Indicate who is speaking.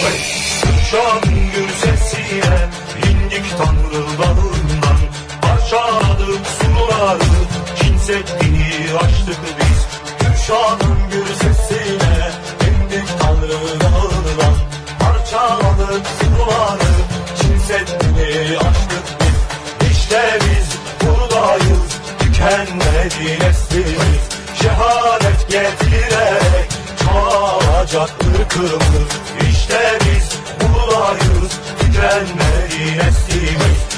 Speaker 1: Kuşan gül sesine indik tanrı dağından Parçaladık suları açtık biz. Kuşanın gül sesine indik tanrı dağından Parçaladık suları açtık biz. İşte biz buradayız Tükenmedi neslimiz. Şehadet getirerek olacak ırkımız İşte biz buradayız. Tükenmedi neslimiz